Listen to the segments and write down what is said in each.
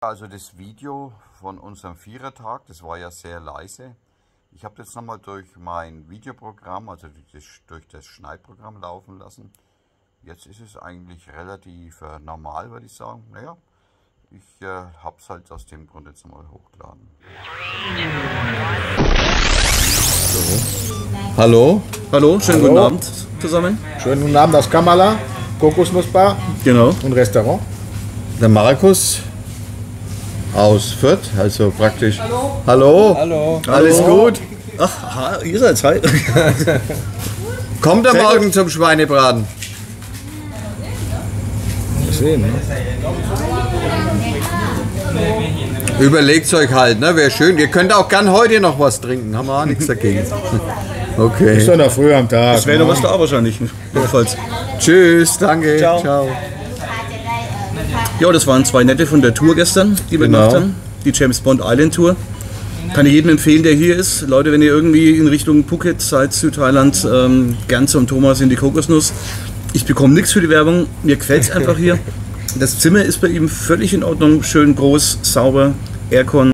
Also das Video von unserem Vierertag, das war ja sehr leise. Ich habe das nochmal durch mein Videoprogramm, also durch das, durch das Schneidprogramm laufen lassen. Jetzt ist es eigentlich relativ äh, normal, würde ich sagen. Naja, ich äh, habe es halt aus dem Grund jetzt nochmal hochgeladen. Hallo, Hallo, schönen Hallo. guten Abend zusammen. schönen guten Abend aus Kamala, Kokosnussbar Genau. und Restaurant. Der Markus aus Fürth, also praktisch. Hallo. Hallo. Hallo. Alles gut? Ach, ihr seid's, hi. Kommt er morgen zum Schweinebraten? Sehen, ne? Überlegt euch halt, ne? Wäre schön. Ihr könnt auch gern heute noch was trinken, haben wir auch nichts dagegen. Ist Okay. doch noch früh am Tag. Es wäre noch ne? was da wahrscheinlich. Jedenfalls. Tschüss, danke. Ciao. Ciao. Ja, das waren zwei nette von der Tour gestern, die wir Genau. gemacht haben. Die James Bond Island Tour. Kann ich jedem empfehlen, der hier ist. Leute, wenn ihr irgendwie in Richtung Phuket seid, Südthailand, ähm, gern zum Thomas in die Kokosnuss. Ich bekomme nichts für die Werbung. Mir gefällt es einfach hier. Das Zimmer ist bei ihm völlig in Ordnung. Schön groß, sauber, Aircon.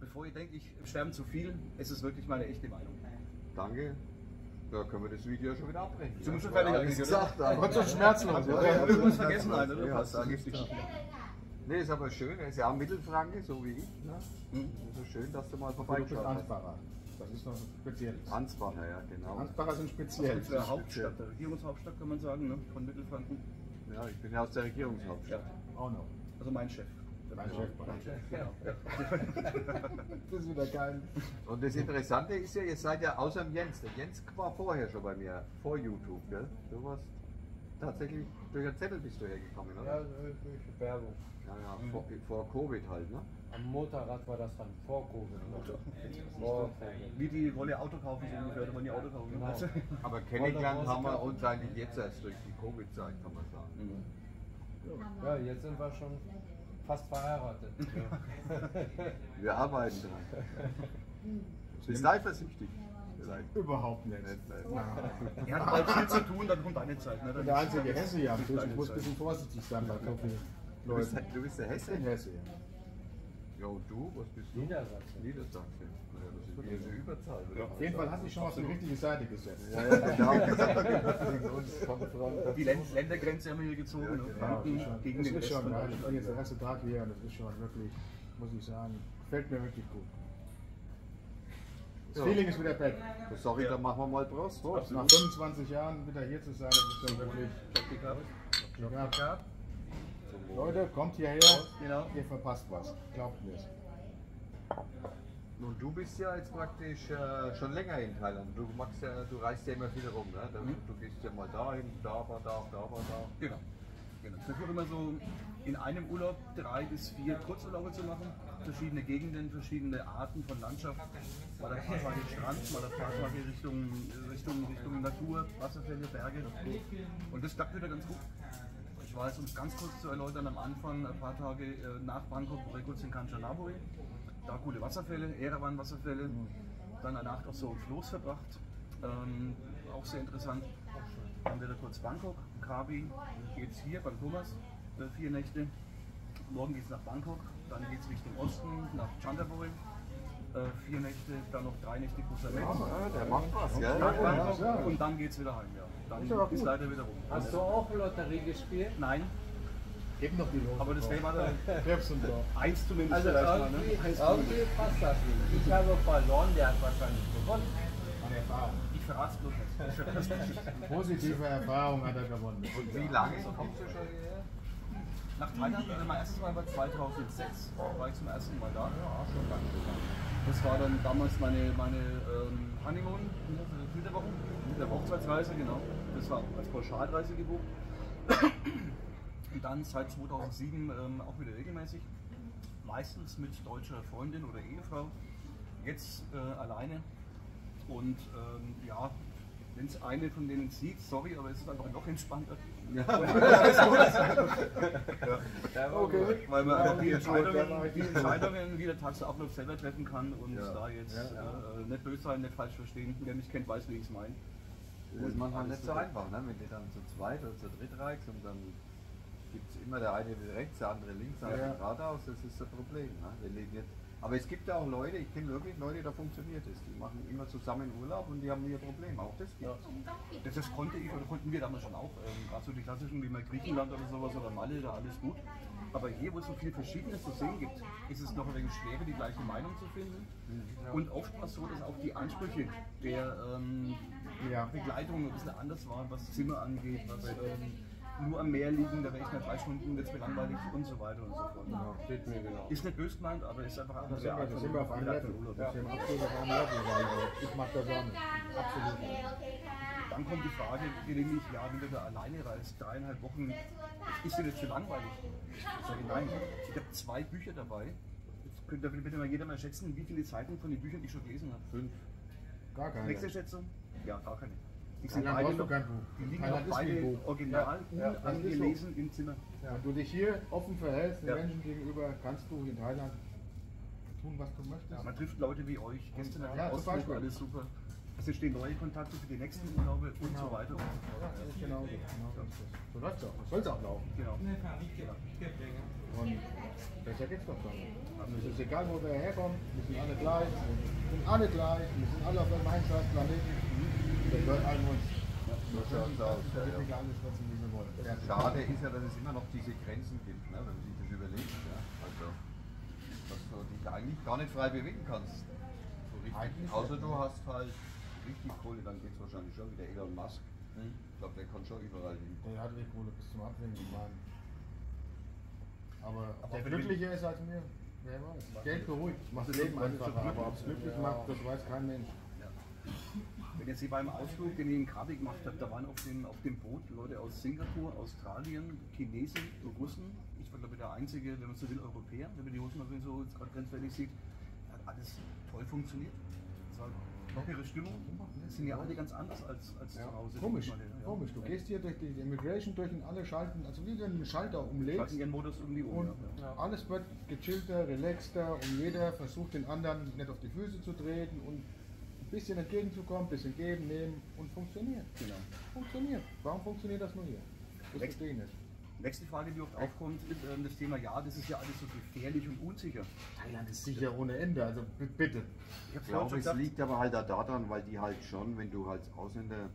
Bevor ihr denkt, ich sterbe zu viel, es ist wirklich meine echte Meinung. Danke. Da können wir das Video schon wieder abbrechen. Sind wir schon fertig eigentlich, oder? Gott so schmerzlos, oder? Irgendwas vergessen, Alter. Ja, Passt. ich dir. Nee, ist aber schön. Er ist ja auch Mittelfranke, so wie ich. Ne? Mhm. So schön, dass du mal Du bist vorbeigeschaut hast. Ansbacher. Das ist noch speziell. Ansbacher, ja, genau. Ansbacher sind speziell. Der Hauptstadt, der Regierungshauptstadt kann man sagen, ne? von Mittelfranken. Ja, ich bin ja aus der Regierungshauptstadt. Auch noch. Also mein Chef. Genau. Das ist wieder geil. Und das Interessante ist ja, ihr seid ja außer dem Jens. Der Jens war vorher schon bei mir, vor YouTube, gell? Du warst tatsächlich durch einen Zettel bist du hergekommen, Ja, oder? durch Werbung. Ja, ja, vor, vor Covid halt, ne? Am Motorrad war das dann vor Covid. noch. Vor Covid. Wie die Wolle Auto kaufen, so ungefähr, wollen die Auto kaufen. Genau. Aber kennengelernt haben wir uns eigentlich jetzt erst durch die Covid-Zeit, kann man sagen. Ja, jetzt sind wir schon fast verheiratet. Wir arbeiten dran. Bist du eifersüchtig? Vielleicht. Überhaupt nicht. Nicht. Er hat bald viel zu tun, dann kommt deine Zeit. Ne? Bin der einzige Hesse Tisch. Ich muss ein bisschen vorsichtig sein bei vielen Du bist, du bist der Ich Hesse? bin Hesse, ja. Ja, und du? Was bist du? Niedersachsen. Niedersachse. Ja, das ist hier eine Überzahl. ich Auf jeden Fall hast du dich schon auf die richtige Seite gesetzt. Ja, ja, genau. Gegen Die Länd Ländergrenze haben wir hier gezogen. ne? Ja, das Franken ist schon, gegen das den ist schon ja, ich bin jetzt der erste Tag hier und das ist schon wirklich, muss ich sagen, gefällt mir wirklich gut. Das Ja. Feeling ist wieder back. Sorry, dann machen wir mal Prost. Prost. Nach 25 Jahren wieder hier zu sein, das ist schon wirklich. Ja. Leute, kommt hierher, Genau. ihr verpasst was. Glaubt mir Nun, du bist ja jetzt praktisch äh, schon länger in Thailand. Du machst ja, du reist ja immer viel rum, ne? Du, Mhm. du gehst ja mal dahin, da war da, da war da. Genau. genau. Ich versuche immer so in einem Urlaub drei bis vier Kurzurlaube zu machen. Verschiedene Gegenden, verschiedene Arten von Landschaft. Mal ein paar Tage Strand, mal ein paar Tage Richtung, Richtung, Richtung Natur, Wasserfälle, Berge. Und das klappt wieder ganz gut. Ich war jetzt, um es ganz kurz zu erläutern, am Anfang ein paar Tage äh, nach Bangkok, war ich kurz in Kanchanaburi. Da coole Wasserfälle, Erawan-Wasserfälle. Dann eine Nacht auch so im Floß verbracht. Ähm, auch sehr interessant. Dann wieder kurz Bangkok, Krabi, geht's hier beim Thomas, äh, vier Nächte. Morgen geht's nach Bangkok, dann geht's Richtung Osten, nach Chantaburi, äh, vier Nächte, dann noch drei Nächte Koh Samet. Ja, der macht was, gell? Nach Bangkok und dann geht's wieder heim, ja. Dann ist leider wieder rum. Hast du auch Lotterie gespielt? Nein, Gib noch die Los. aber das wäre mal der Krebs und so. eins zumindest Also irgendwie, ne? irgendwie passt das nicht. Ich habe verloren, der hat wahrscheinlich gewonnen. An Erfahrung. Ich verrat's bloß nicht. Positive Erfahrung hat er gewonnen. Und wie lange kommst du schon hierher? Nach Thailand, also mein erstes Mal war 2006, war ich zum ersten Mal da. Das war dann damals meine, meine ähm, Honeymoon, Flitterwochen, der Hochzeitsreise, genau. Das war als Pauschalreise gebucht. Und dann seit 2007 ähm, auch wieder regelmäßig, meistens mit deutscher Freundin oder Ehefrau, jetzt äh, alleine. Und ähm, ja, wenn es eine von denen sieht, sorry, aber es ist einfach noch entspannter. Okay. Weil man einfach die Entscheidungen, die Entscheidungen, wie der Tagesablauf selber treffen kann und Ja. da jetzt äh, nicht böse sein, nicht falsch verstehen. Wer mich kennt, weiß, wie ich es meine. Das ist manchmal nicht so einfach, ne? wenn du dann zu zweit oder zu dritt reist und dann gibt es immer der eine rechts, der andere links, der andere Ja. geradeaus, das ist das Problem. Ne? Wenn die nicht, aber es gibt ja auch Leute, ich kenne wirklich Leute, da funktioniert es. Die machen immer zusammen Urlaub und die haben nie ein Problem. Auch das gibt Das, das konnte ich oder konnten wir damals schon auch. Ähm, Gerade so die klassischen wie mal Griechenland oder sowas oder Malle, da alles gut. Aber hier, wo es so viel Verschiedenes zu sehen gibt, ist es noch ein wenig schwerer, die gleiche Meinung zu finden. Und oft war es so, dass auch die Ansprüche der ähm, Ja. Begleitung ein bisschen anders waren, was Zimmer angeht, was ähm, nur am Meer liegen, da wäre ich nach drei Stunden, wird es mir langweilig und so weiter und so fort. Genau, steht mir genau. Ist nicht böse gemeint, aber ist einfach Da eine sind wir, da sind wir auf einem Level. von Urlaub. Da sind wir absolut auf einem Level. Weil ich mag das auch nicht. Absolut nicht. Dann kommt die Frage, gelegentlich, ja, wenn du da alleine reist, dreieinhalb Wochen, ist dir das zu langweilig? Ich sage nein. Ich habe zwei Bücher dabei. Jetzt könnte bitte mal jeder mal schätzen, wie viele Seiten von den Büchern ich schon gelesen habe. Fünf. Gar keine. Nächste Schätzung? Ja, gar keine. Die sind Thailand beide noch, kein Buch. die liegen Thailand auch ist wie ein beide Buch. original, Ja, ja, ist unangelesen im Zimmer. Wenn du dich hier offen verhältst den Ja. Menschen gegenüber, kannst du in Thailand tun, was du möchtest. Man trifft Leute wie euch, Gäste Ja, Ausflug, Beispiel. alles super. Es entstehen neue Kontakte für die nächsten Urlaube und so weiter. und so fort. Ja, das ist genau so. Genau so läuft es auch. So soll es auch laufen. Genau. Und besser geht's doch dann. Es ist egal, wo wir herkommen, wir sind alle gleich, wir sind alle gleich, wir sind alle auf einem einscheiß Planeten. Der gehört allen uns. So schaut's aus. Da Ja, wird ja. sie wollen. Fertig. Schade ist ja, dass es immer noch diese Grenzen gibt, ne, wenn man sich das überlegt. Ja. Also, dass du dich eigentlich gar nicht frei bewegen kannst. So richtig. Außer du hast halt richtig Kohle, dann geht es wahrscheinlich schon wieder Elon Musk. Ich glaube, der kann schon überall hin. Der hat die Kohle bis zum Abwinken. Aber, ob Aber der glücklicher ist als mir, wer weiß. Geld beruhigt, macht das Leben einfacher. Aber ob es glücklich Ja. macht, das weiß kein Mensch. Wenn jetzt hier beim Ausflug, den ich in Krabi gemacht habe, da waren auf dem, auf dem Boot Leute aus Singapur, Australien, Chinesen, Russen. Ich war glaube ich der einzige, wenn man so will, Europäer, wenn man die Russen mal so jetzt gerade grenzwertig sieht. Hat alles toll funktioniert. Es war lockere Stimmung. Es sind ja alle ganz anders als, als Ja. zu Hause. Komisch, Ja. komisch. Du gehst hier durch die Immigration durch und alle schalten, also wie wenn du einen Schalter umlegst. Schalten ihren Modus um die. Und ja. alles wird gechillter, relaxter und jeder versucht den anderen nicht auf die Füße zu treten und bisschen entgegenzukommen, bisschen geben, nehmen und funktioniert. Genau. Funktioniert. Warum funktioniert das nur hier? Das Next. verstehe ich nicht. Nächste Frage, die oft aufkommt, ist ähm, das Thema, ja, das ist ja alles so gefährlich und unsicher. Thailand ist sicher ohne Ende, also bitte. Ich glaube, es liegt aber halt auch daran, weil die halt schon, wenn du als Ausländer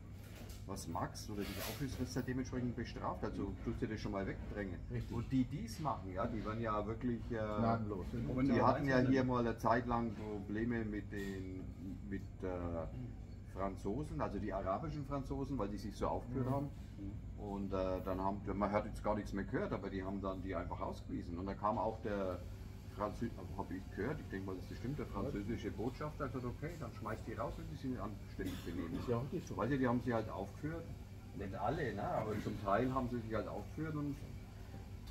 was magst oder dich aufhörst, wirst du dementsprechend bestraft. Also tust du das schon mal wegdrängen. Richtig. Und die, die es machen, ja, die waren ja wirklich. Äh, Gnadenlos. Und die hatten ja hier mal eine Zeit lang Probleme mit den mit äh, Franzosen, also die arabischen Franzosen, weil die sich so aufgeführt Mhm. haben. Und äh, dann haben, man hat jetzt gar nichts mehr gehört, aber die haben dann die einfach ausgewiesen. Und dann kam auch der Französ, habe ich gehört, ich denke mal, das stimmt, der französische Botschafter hat gesagt, okay, dann schmeißt die raus, wenn die sich anständig benehmen. Ist ja auch richtig so. Weil die haben sie halt aufgeführt, nicht alle, ne? aber zum Teil haben sie sich halt aufgeführt und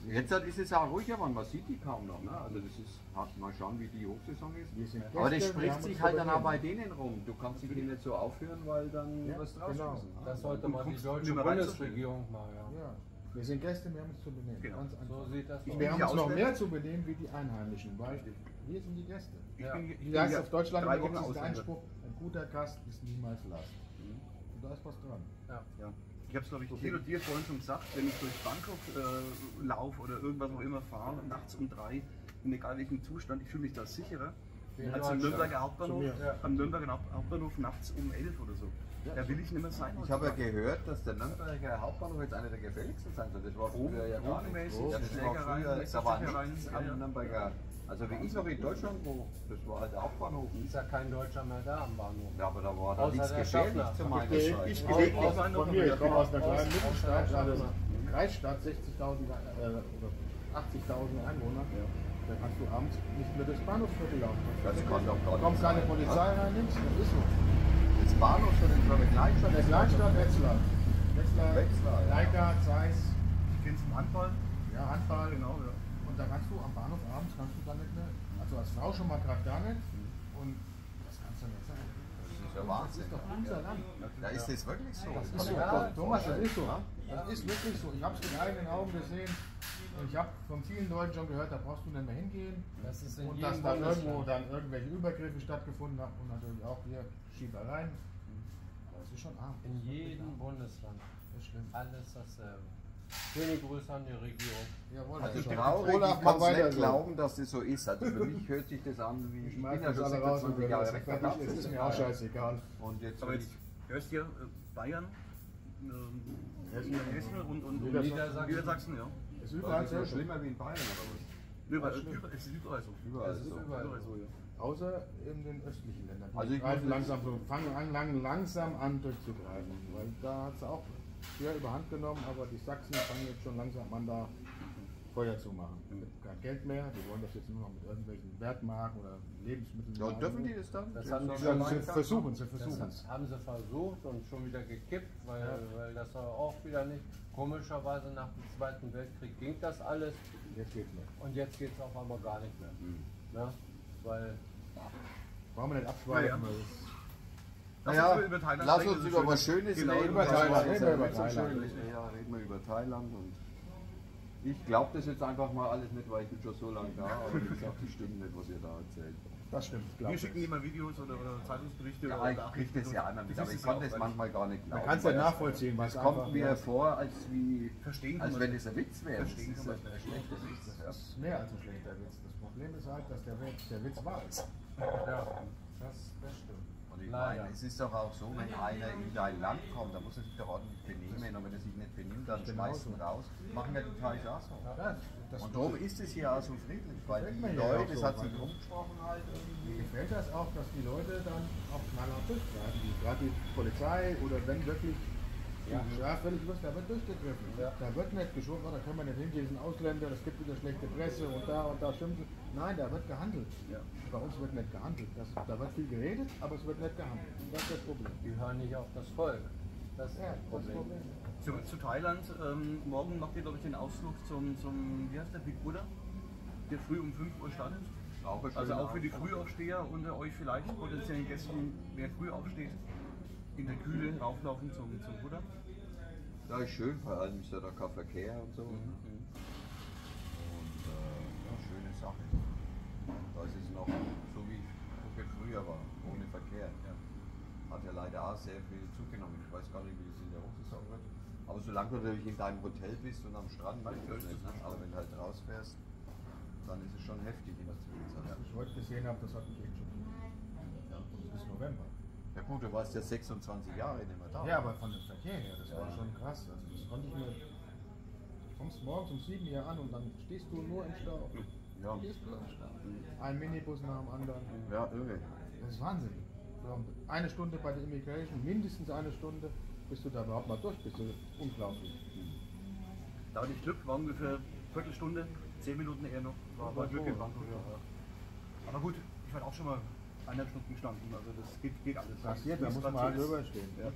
jetzt halt ist es auch ruhig geworden, man sieht die kaum noch. Ne? Also das ist, mal schauen, wie die Hochsaison ist. Wir sind Aber das spricht sich halt dann auch bei denen rum. Du kannst dich nicht so aufführen, weil dann Ja, wirst du genau. rausgeschmissen. ne? Das sollte Und mal die deutsche du Bundesregierung mal, ja. Ja. Wir sind Gäste, wir haben uns zu benehmen. Genau. Ganz einfach. So sieht das Ich Wir haben uns noch mehr zu benehmen wie die Einheimischen, weil wir sind die Gäste. Ich Ja. bin, ich bin Wie heißt ja auf Deutschland gibt es Ausländer. Einspruch, ein guter Gast ist niemals Last. Und da ist was dran. Ja. Ja. Ich habe es, glaube ich, dir und dir vorhin schon gesagt, wenn ich durch Bangkok äh, laufe oder irgendwas auch immer fahre, nachts um drei, in egal welchem Zustand, ich fühle mich da sicherer als am Deutschland. Nürnberger Hauptbahnhof, am Nürnberger Haupt- Hauptbahnhof nachts um elf oder so. Da will ich nicht mehr sein. Ich habe ja gehört, dass der Nürnberger Hauptbahnhof jetzt einer der gefährlichsten sein soll. Das war früher ja gar nicht so. Ja, das war früher, da war nichts am. Nürnberger. Also wie ich noch in Deutschland wo, das war halt der Hauptbahnhof. Ist ja kein Deutscher mehr da am Bahnhof. Ja, aber da war da nichts der gefährlich zu meiner Zeit. ich Aus- gelegentlich aus- von mir, ich komme aus einer aus- kleinen aus- Mittelstadt, aus- also aus- Kreisstadt, 60.000 äh, oder 80.000 Einwohner. Da kannst du abends nicht mehr durchs Bahnhofsviertel laufen. Das kann doch gar Da kommt keine. Polizei rein, nichts, das ist so. Bahnhof von der Kleinstadt. Der Kleinstadt Wetzlar. Wetzlar, Wetzlar, ja. Leica, Zeiss, Ich kenne es im Handball. ja, Handball. Genau, ja. Und da kannst du am Bahnhof abends kannst du dann nicht mehr, also als Frau schon mal gerade gar nicht. Und das kannst du nicht sein. Das ist ja Das Wahnsinn. ist doch unser Land. Da ist das wirklich so. Das ist so, nicht Thomas, das ist so. Das ist wirklich so. Ich habe es mit eigenen Augen gesehen. Und ich habe von vielen Leuten schon gehört, da brauchst du nicht mehr hingehen. Das ist in Und dass da irgendwo dann irgendwelche Übergriffe stattgefunden haben und natürlich auch hier Schiebereien. Das ist schon arm. In jedem Bundesland. Das stimmt. Alles dasselbe. Schöne Grüße an die Regierung. Jawohl, Also das ist traurig, Olaf, ich kann es nicht so. glauben, dass das so ist. Also für mich hört sich das an wie, ich bin Schmeiß ja das schon alle raus und 26 wenn Jahre das weg. fertig ist, ist mir auch scheißegal. Und jetzt Aber jetzt ich, hörst du ja äh, Bayern, ähm, Hessen. Hessen und, und Niedersachsen. Niedersachsen. Niedersachsen, ja. Ist das überall ist so schlimmer wie in Bayern oder was? Überall, es ist überall so. Überall Es ist so. überall so, ja. Außer in den östlichen Ländern. Die Also ich greifen langsam so, fangen an, lang, langsam an durchzugreifen. Weil da hat es auch schwer überhand genommen, aber die Sachsen fangen jetzt schon langsam an, da Feuer zu machen. Kein Geld mehr, die wollen das jetzt nur noch mit irgendwelchen Wertmarken oder Lebensmitteln Ja, machen. dürfen die das dann? Das haben Ja, schon sie versuchen, sie Das versuchen es. haben sie versucht und schon wieder gekippt, weil, Ja. weil das war auch wieder nicht. Komischerweise nach dem Zweiten Weltkrieg ging das alles Jetzt geht's nicht. und jetzt geht es auf einmal gar nicht mehr. Ne? Weil Brauchen wir nicht abschweifen. Ja, ja. es- Lass Naja, uns über Thailand lass uns das über was schön. Schönes Genau, reden. über Das Thailand, reden wir ja über Thailand. Ja, reden wir über Thailand und ich glaube das jetzt einfach mal alles nicht, weil ich bin schon so lange da, aber wie gesagt, die stimmen nicht, was ihr da erzählt. Das stimmt, glaub Wir ich. schicken immer Videos oder, oder Zeitungsberichte. Ja, oder ich kriege das ja einmal mit, Das aber ist ich konnte es weil manchmal gar nicht glauben. Man kann es ja weil das- nachvollziehen, was Es kommt mir vor, als wie, Verstehen als kann wenn es ein Witz wäre. Das Verstehen ist kann ein schlechter Witz. Das ist mehr als ein schlechter Witz. Das Problem ist halt, dass der Witz, der Witz wahr ist. ja, das, das stimmt. Und ich Leider. meine, es ist doch auch so, wenn einer in dein Land kommt, dann muss er sich doch ordentlich benehmen. Und wenn er sich nicht benimmt, dann Genau schmeißt ihn raus. Machen ja die Thais auch so. Ja, Und darum ist es hier auch so friedlich, weil die Leute, so, hat sich rumgesprochen halt Mir irgendwie. gefällt das auch, dass die Leute dann auch knallhart durchgreifen. Die, gerade die Polizei oder wenn wirklich Ja. straffällig wird, da wird durchgegriffen. Ja. Da wird nicht geschoben, oh, da können wir nicht hingehen, die sind Ausländer, das gibt wieder schlechte Presse und da und da stimmt. Nein, da wird gehandelt. Ja. Bei uns wird nicht gehandelt. Das, da wird viel geredet, aber es wird nicht gehandelt. Und das ist das Problem. Die hören nicht auf das Volk. Das ist Ja, das das Problem. Problem. Zurück zu Thailand. Ähm, morgen macht ihr, glaube ich, den Ausflug zum, zum, wie heißt der, Big Buddha? Der früh um 5 Uhr startet. Auch ein Also auch für die. Frühaufsteher unter euch vielleicht potenziellen Gästen, wer früh aufsteht, in der Kühle rauflaufen zum, zum Buddha. Ja, ist schön, vor allem ist ja da kein Verkehr und so. Mhm. Und äh, ja, schöne Sache. Da ist es noch so wie es früher war, ohne Verkehr. Hat ja leider auch sehr viel zugenommen. Ich weiß gar nicht, wie das in der Hochsaison wird. Aber solange du natürlich in deinem Hotel bist und am Strand, das nicht. Ne? Aber wenn du halt rausfährst, dann ist es schon heftig in der Zwischenzeit. Was ich heute gesehen habe, das hat mich echt schon. Ja, und es ist November. Ja gut, du warst ja 26 Jahre nicht mehr da. Ja, aber von dem Verkehr her, das war Ja. schon krass. Also das konnte ich mir. Du kommst morgens um 7 hier an und dann stehst du nur im Stau. Ja. Stehst du im Stau. Ein Minibus nach dem anderen. Ja, irre. Das ist Wahnsinn. Wir haben Eine Stunde bei der Immigration, mindestens eine Stunde, bis du da überhaupt mal durch bist. Das ist unglaublich. Da hatte ich Glück, war ungefähr eine Viertelstunde, zehn Minuten eher noch. War, war Glück in Bangkok. Ja. Aber gut, ich war auch schon mal eineinhalb Stunden gestanden, also das geht, geht alles. Passiert, da muss man halt drüber stehen. Ja.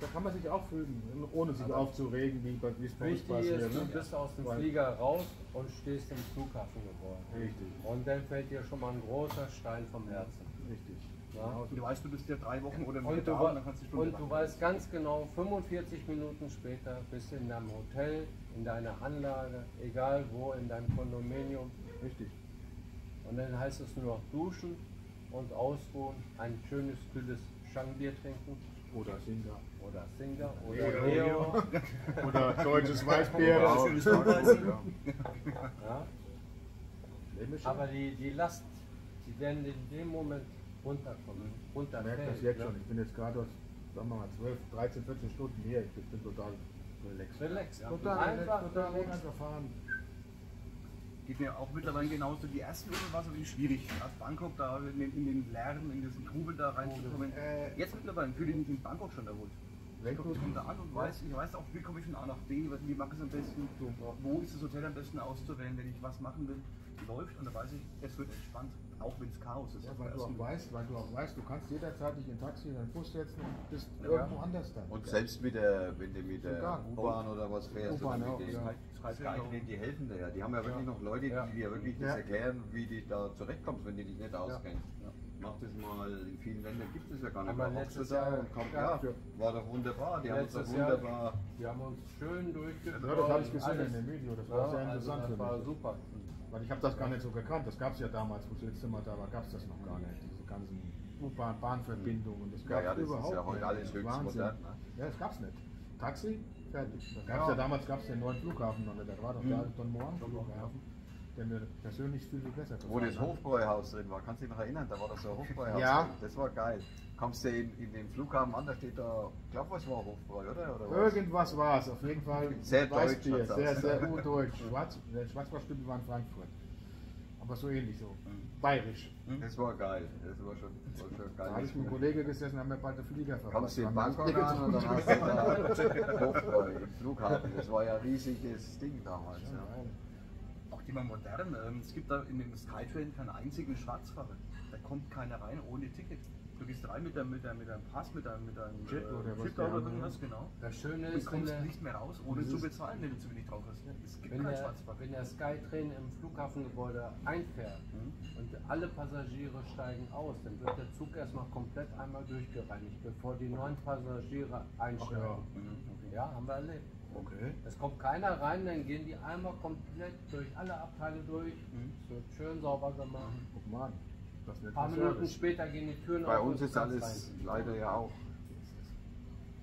Da kann man sich auch fühlen, ohne sich aufzuregen, wie bei- wie es bei uns passiert. ist, du ne? bist aus dem Weil- Flieger raus und stehst im Flughafengebäude. Richtig, Und dann fällt dir schon mal ein großer Stein vom Herzen. richtig. Ja. Und du weißt, du bist ja drei Wochen oder mehr Und da du, und dann kannst du die Stunde und du weißt ganz genau, 45 Minuten später bist du in deinem Hotel, in deiner Anlage, egal wo, in deinem Kondominium. Richtig. Und dann heißt es nur noch duschen und ausruhen, ein schönes, kühles Schangbier trinken Oder Singer. oder Singer Oder oder Neo. Oder deutsches Weißbier. Ja, Aber die, die Last, die werden in dem Moment runterkommen. Ich merke das jetzt ne? schon. Ich bin jetzt gerade, aus, sagen wir mal, 12, 13, 14 Stunden hier. Ich bin total relaxed. Relax. Ja. Total Einfach relaxed, total relax. einfach fahren. Geht mir auch mittlerweile genauso. Die ersten Wochen war es irgendwie schwierig. Aus Bangkok da in den, in den Lärm, in diesen Trubel da reinzukommen. Äh, Jetzt mittlerweile fühle ich mich in Bangkok schon erholt. Ich komme da an und weiß, ich weiß auch, wie komme ich von A nach B, wie mache ich es am besten, wo ist das Hotel am besten auszuwählen, wenn ich was machen will. Läuft und da weiß ich, es wird entspannt, auch wenn es Chaos ist. ja, weil du auch weißt, weil du auch weißt, du kannst jederzeit dich in ein Taxi oder einen Bus setzen und bist Ja. irgendwo anders dann. Und selbst mit der, wenn du mit der. U-Bahn oder was fährst, oder auch, mit den ja. Skyline, die helfen dir ja. Die haben ja wirklich noch Leute, Ja. die dir wirklich das erklären, wie du da zurechtkommst, wenn du dich nicht auskennst. Mach das mal, in vielen Ländern gibt es ja gar nicht. Da du letztes da Jahr- und komm, ja. war doch wunderbar, die haben uns doch Letztes Jahr- wunderbar. Wir haben uns schön durchgeführt. Ja, das habe ich gesehen alles. in dem Video, das war Ja, sehr also interessant das für war super. Weil ich habe das gar nicht so gekannt. Das gab es ja damals, wo das letzte Mal da war, gab es das noch gar nicht. Diese ganzen U-Bahn, Bahnverbindungen. Das Ja, gab ja, das ist überhaupt ja heute nicht. alles höchst Wahnsinn. modern, ne? Ja, das gab's nicht. Taxi, Fertig. Da gab's ja. damals gab es den neuen Flughafen noch nicht. Da war doch der alte Don Juan Flughafen, der mir persönlich viel, viel besser Wo das gefallen. Hofbräuhaus drin war, kannst du dich noch erinnern? Da war doch so ein Hofbräuhaus Ja. drin. Das war geil. Kommst du in, in den Flughafen an, da steht da, ich glaube, was war Hofbräu, oder? oder was? Irgendwas war es, auf jeden Fall. Sehr deutsch sehr, sehr gut deutsch. Schwarz, der Schwarzwaldstümpel war in Frankfurt. Aber so ähnlich so. Mhm. Bayerisch. Das war geil. Das war schon, war schon Da geil. hatte ich mit einem Kollegen gesessen, haben wir bald den Flieger verpasst. Kommst du in das Bangkok an und dann hast du da Hofbräu im Flughafen. Das war ja ein riesiges Ding damals. Ja, Mal modern. Ähm, es gibt da in dem Skytrain keinen einzigen Schwarzfahrer. Da kommt keiner rein ohne Ticket. Du gehst rein mit deinem, mit deinem, mit deinem Pass, mit deinem, mit deinem Chip oder was Chip oder irgendwas, genau. Das Schöne Du ist, wenn kommst der, nicht mehr raus, ohne zu bezahlen, wenn du zu wenig drauf hast. Es gibt wenn, keinen der, Schwarzfahrer. wenn der Skytrain im Flughafengebäude einfährt Mhm. und alle Passagiere steigen aus, dann wird der Zug erstmal komplett einmal durchgereinigt, bevor die neuen Passagiere einsteigen. Mhm, okay. Ja, haben wir erlebt. Okay. Es kommt keiner rein, dann gehen die einmal komplett durch alle Abteile durch. Mhm. Es wird schön sauber gemacht. Guck mal an. Das ist Ein paar Minuten Service. später gehen die Türen Bei auf. uns und ist alles rein. leider ja auch.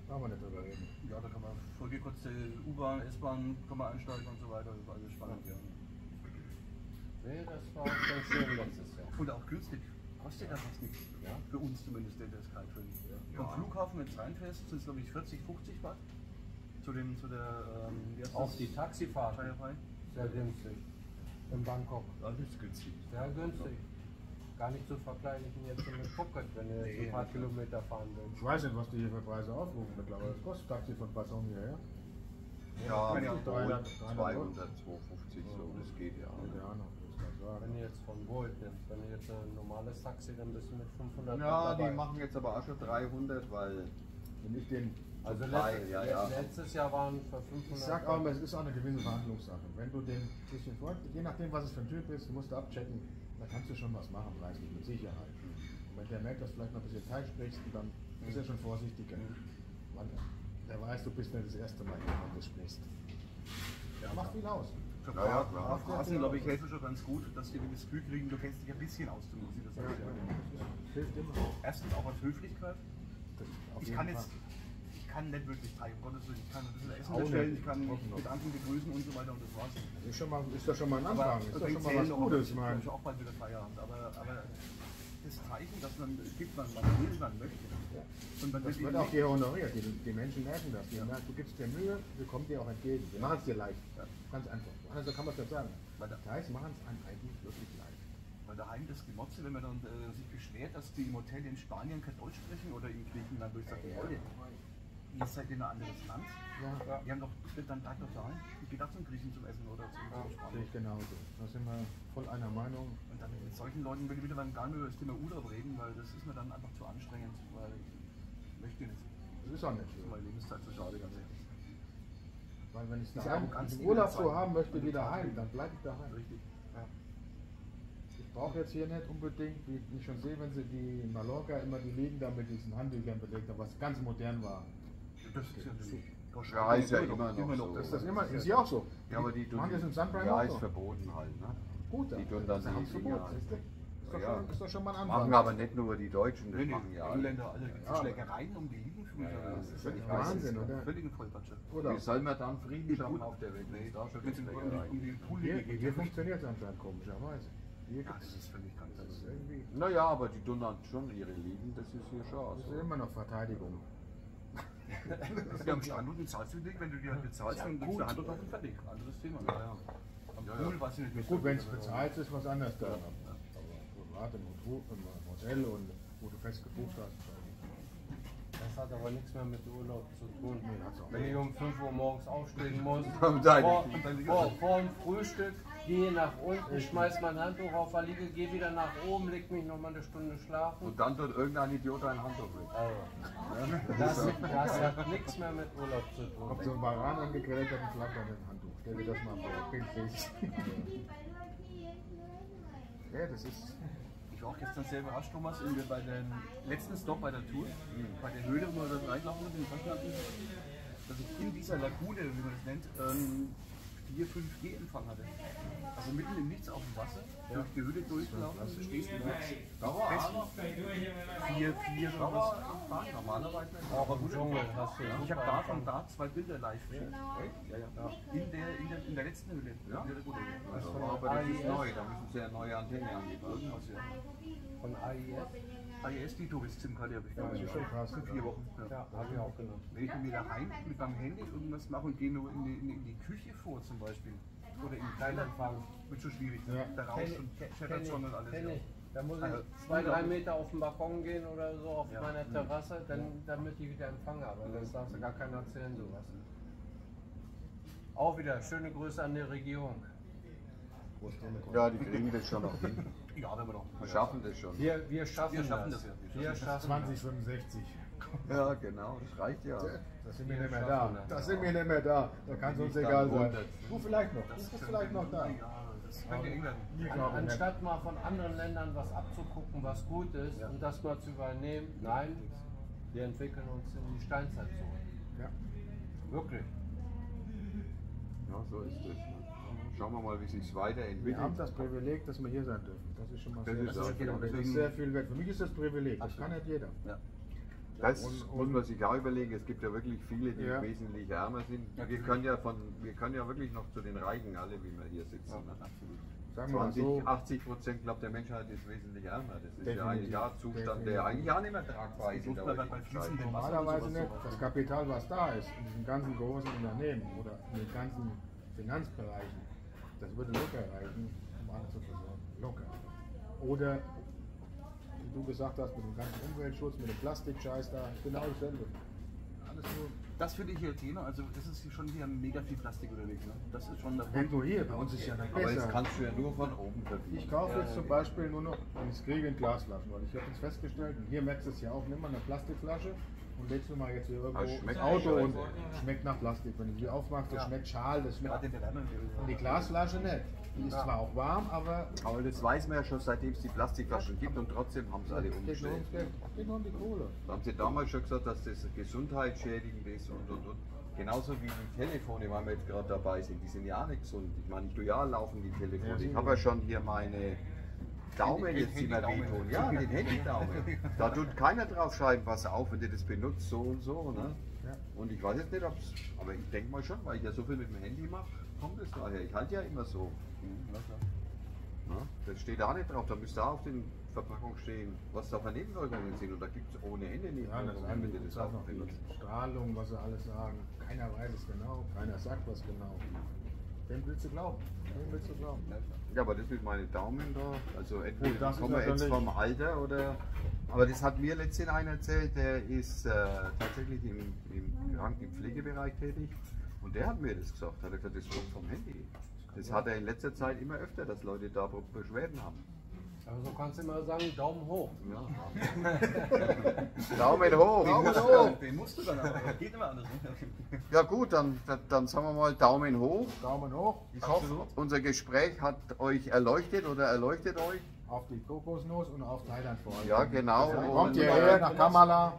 Brauchen wir nicht drüber reden. Ja, da kann man vollgekotzte U-Bahn, S-Bahn, kann man einsteigen und so weiter. Das ist alles spannend, ja. Nee, das war schon schön letztes Jahr. Und auch günstig. Kostet ja fast nichts. Ja. Für uns zumindest, der, der Skytrain. Ja. Vom Flughafen, wenn es reinfährst, sind es glaube ich 40, 50 Watt. Zu, dem, zu der, ähm, wie heißt Auch das? die Taxifahrten Firefly. sehr günstig. In Bangkok. Alles günstig. Sehr günstig. Gar nicht zu vergleichen jetzt mit Phuket, wenn ihr jetzt Nee, ein paar. Kilometer fahren willst. Ich weiß nicht, was die hier für Preise aufrufen mittlerweile. Das kostet Taxi von Passau hierher. Ja, ja 200, 300, 250 so, das geht ja. Das. Wenn ihr jetzt von Volt nimmst, wenn ihr jetzt ein normales Taxi, dann bist du mit 500 Ja, die machen jetzt aber auch schon 300, weil Wenn ich den Also Teil, letztes, ja, ja. letztes Jahr waren für 500 Ich sag auch immer, es ist auch eine gewisse Verhandlungssache. Wenn du den ein bisschen vor, je nachdem, was es für ein Typ ist, musst du abchecken, da kannst du schon was machen, preislich, mit Sicherheit. Und wenn der merkt, dass du vielleicht noch ein bisschen Teil sprichst, dann ist er schon vorsichtiger. Weil der weiß, du bist nicht das erste Mal, wenn du sprichst. Der macht viel aus. Ja, ja, klar. Auf Straßen, glaube ich, helfen schon ganz gut, dass die das Gefühl kriegen, du kennst dich ein bisschen aus, du musst das Ja, hilft immer. Erstens auch als Höflichkeit. Ich kann Fall. jetzt, ich kann nicht wirklich Teil, um Gottes Willen, ich kann ein bisschen Essen Auch bestellen, nicht. ich kann noch. mit anderen begrüßen und so weiter und das war's. Ist, schon mal, ist doch schon mal ein Anfang, ist doch schon mal was Gutes. Ich Ich auch bald wieder Feierabend, aber, aber das Zeichen, dass man es gibt, man, man will, man möchte. Und man das wird auch hier honoriert. Die, die Menschen merken das. Die merken, du gibst dir Mühe, wir kommen dir auch entgegen. Wir machen es dir leicht. Ganz einfach. Also kann man es nicht sagen. Weil da- Das heißt, machen es einem eigentlich wirklich leicht. Weil daheim das Gemotze, wenn man dann äh, sich beschwert, dass die im Hotel in Spanien kein Deutsch sprechen oder in Griechenland, wo ich sage, Leute, ihr seid in ein anderes Land. Ja, Die haben doch, dann bleibt doch daheim. Ich gehe da zum Griechen zum Essen oder zum, sehe Spanier. ich genauso. Da sind wir voll einer Meinung. Und dann mit solchen Leuten will ich wieder dann gar nicht über das Thema Urlaub reden, weil das ist mir dann einfach zu anstrengend, weil ich möchte nicht. Das ist auch nicht Das ist meine Lebenszeit zu schade, ganz ehrlich. Weil wenn ich es daheim, im Urlaub wir so haben möchte wie Und die daheim, dann bleibe ich daheim. Richtig. Ich brauche jetzt hier nicht unbedingt, wie ich schon sehe, wenn sie die Mallorca immer die Liegen da mit diesen Handtüchern belegt haben, was ganz modern war. Das ist ja natürlich. Ja, ist ja immer noch so. Ist das immer, ist ja auch so. Ja, aber die tun, das im Sunprime ja, auch ist so? verboten halt. Ne? Gut, Die tun dann die halt. Ist, doch- Ja. schon, ist doch schon mal ein Anfang. Machen aber nicht nur die Deutschen, das Nee, machen ja alle. Engländer, alle Ja, aber- Schlägereien um die Liegen früher. Ja, das ist völlig Wahnsinn, oder? Völligen Vollpatsche. Oder? Wie soll man dann Frieden schaffen auf der Welt? wenn es da schon den, um Hier, Poolliga geht. hier funktioniert es anscheinend komischerweise. Hier Ja, das ist völlig krank. Naja, aber die tun dann schon ihre Ligen, das ist hier schon Das so. ist immer noch Verteidigung. Ja, am Strand bezahlst du dich, wenn du dir halt bezahlst, dann legst du Hand auf den fertig. Anderes Thema. Ja, ja. Am Ja, Pool ja. weiß ich nicht, wie Gut, wenn es aber- bezahlt ist, was anderes dann. Aber privat im Hotel, und wo du fest gebucht hast. Das hat aber nichts mehr mit Urlaub zu tun. Nee, Wenn ich um 5 Uhr morgens aufstehen muss, vor, vor, vor dem Frühstück, gehe nach unten, schmeiß mein Handtuch auf der Liege, gehe wieder nach oben, leg mich noch mal eine Stunde schlafen. Und dann tut irgendein Idiot ein Handtuch weg. Also, das, das hat nichts mehr mit Urlaub zu Kommt tun. so ein Baran angegrillt, hat ein Flatter mit dem Handtuch. Stell dir das mal vor, bildlich. ja, das ist. Ich war auch gestern sehr überrascht, Thomas, in, bei dem letzten Stop bei der Tour, bei der Höhle, wo wir da reinlaufen mit den Taschenlampen, dass ich in dieser Lagune, wie man das nennt, ähm, 4, 5G-Empfang hatte. Also mitten im Nichts auf dem Wasser, durch die Höhle durchlaufen, du stehst im Netz. Dauer 4, 4 sowas. Normalerweise. Auch im Dschungel hast du Ich habe da von da zwei Bilder live geschickt. Ja, ja. In, der, in, der, in der letzten Höhle. Ja? In der Höhle. Also, aber das ist neu, da müssen sie ja neue Antenne angeben. Irgendwas, ja. von AIS. AES die Tourist SIM-Karte habe ich Ja, das ist schon krass. Für vier Wochen. Ja. Ja, habe ich auch genommen. Wenn ich mir daheim mit meinem Handy irgendwas mache und gehe nur in die, in, die, in die Küche vor zum Beispiel. Oder in Keller, Empfang. wird schon schwierig. Ja. Ne? Da raus Kenn und ich, schon und alles. kenn ja. ich. Da muss Also, ich zwei, drei Meter auf den Balkon gehen oder so auf Ja. meiner Terrasse, dann, damit ich wieder Empfang habe. Das darfst du gar keiner erzählen, sowas. Auch wieder schöne Grüße an die Regierung. Ja, die kriegen das schon noch hin. Ja, wenn wir noch. Wir schaffen das schon. Wir, wir schaffen, Wir schaffen das. das ja. Wir schaffen das. 2065. Ja, genau, das reicht ja. Da sind wir Wir nicht mehr schaffen da. das. Da sind wir nicht mehr da. Da kann es uns egal sein. Du vielleicht noch. Du bist vielleicht noch da. Ja, das könnte eng werden. Ich An, glaube nicht. anstatt mal von anderen Ländern was abzugucken, was gut ist und das mal zu übernehmen, nein, wir entwickeln uns in die Steinzeit zurück. Ja. Wirklich. Ja, so ist es. Schauen wir mal, wie sich Wir weiterentwickelt. haben das Privileg, dass wir hier sein dürfen. Das ist schon mal Das sehr, ist sehr, auch viel, genau, das ist sehr viel wert. Für mich ist das Privileg. Das kann nicht jeder. Ja. Das Und- muss man sich auch überlegen. Es gibt ja wirklich viele, die Ja. wesentlich ärmer sind. Wir können ja von, wir können ja wirklich noch zu den Reichen alle, wie wir hier sitzen. ne? Sagen wir mal 20, so. 80 Prozent, glaube der Menschheit ist wesentlich ärmer. Das ist ja ein Zustand, der eigentlich auch nicht mehr tragbar ist. Luft bleibt bei fließendem. Normalerweise nicht. Das Kapital, was da ist, in diesen ganzen großen Unternehmen oder in den ganzen Finanzbereichen, das würde locker reichen, um alle zu versorgen. Locker. Oder, wie du gesagt hast, mit dem ganzen Umweltschutz, mit dem Plastikscheiß da, genau dasselbe. Alles nur. Das finde ich hier Thema. Also, es ist hier schon hier mega viel Plastik unterwegs. Ne? Das ist schon der Wenn du hier, bei uns ist ja nicht Aber das besser. kannst du ja nur von oben verdienen. Ich kaufe jetzt zum Beispiel nur noch, wenn ich es kriege, in Glasflaschen, weil ich habe jetzt festgestellt, und hier merkst du es ja auch, nimm mal eine Plastikflasche und du mal jetzt hier irgendwo ins schmeckt Auto und schmeckt nach Plastik. Wenn du die aufmachst, das schmeckt schal, das schmeckt Gerade in der Wärme. Und die Glasflasche nicht. Die ist zwar auch warm, aber Aber das weiß man ja schon, seitdem es die Plastikflaschen gibt und trotzdem haben sie alle umgestellt. Geht nur um die Kohle. Da haben sie damals schon gesagt, dass das gesundheitsschädigend ist und und und. Genauso wie die Telefone, weil wir jetzt gerade dabei sind, die sind ja auch nicht gesund. Ich meine, ich tue ja laufen die Telefone. Ja, ich habe ja schon hier meine Daumen jetzt, Handydaumen. wehtun. Ja, den Handydaumen. Da tut keiner drauf schreiben, pass auf, wenn du das benutzt, so und so. Ne? Ja. Und ich weiß jetzt nicht, ob es, aber ich denke mal schon, weil ich ja so viel mit dem Handy mache, kommt es daher. Ich halte ja immer so. Ne? Das steht da nicht drauf, da müsste auch auf den Verpackung stehen, was da für Nebenwirkungen sind. Und da gibt es ohne Ende Ja, Nebenwirkungen, wenn du das auch noch benutzt. Strahlung, was sie alles sagen. Keiner weiß es genau, keiner sagt was genau. Wem willst du glauben? Wem willst du glauben? Ja, aber das mit meinen Daumen da, also Gut, entweder ist kommen wir jetzt vom Alter oder. Aber das hat mir letztens einer erzählt, der ist äh, tatsächlich im, im, im Pflegebereich tätig. Und der hat mir das gesagt. Hat er gesagt, das kommt vom Handy. Das hat er in letzter Zeit immer öfter, dass Leute da Beschwerden haben. Aber so kannst du immer sagen, Daumen hoch. Ja. Daumen hoch! Daumen Den, hoch! musst du, den musst du dann aber. Geht immer anders. Ne? Ja gut, dann, dann, dann sagen wir mal Daumen hoch. Daumen hoch. Ich hoffe, unser Gespräch hat euch erleuchtet oder erleuchtet euch. Auf die Kokosnuss und auf Thailand vor allem. Ja, genau. Also, Und- kommt hierher nach Kamala.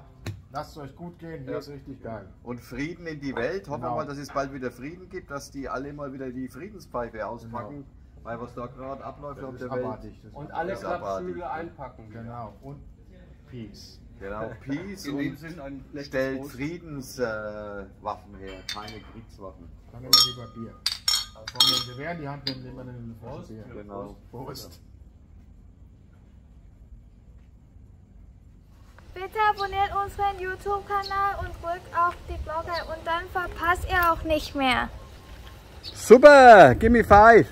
Lasst es euch gut gehen. Hier ist richtig geil. Und Frieden in die Welt. Hoffen wir Genau. mal, dass es bald wieder Frieden gibt, dass die alle mal wieder die Friedenspfeife auspacken. Weil was da gerade abläuft auf der ist Welt. Und alle. Klappstühle einpacken. wieder. Genau. Und Peace. Genau, Peace In und Sinn ein stellt. Friedenswaffen äh, her, keine Kriegswaffen. Dann nehmen wir lieber Bier. Also von dem Gewehr in die Hand nehmen, nehmen wir eine Flasche Bier. Genau. Prost. Bitte abonniert unseren YouTube-Kanal und drückt auf die Glocke und dann verpasst ihr auch nicht mehr. Super, gimme five.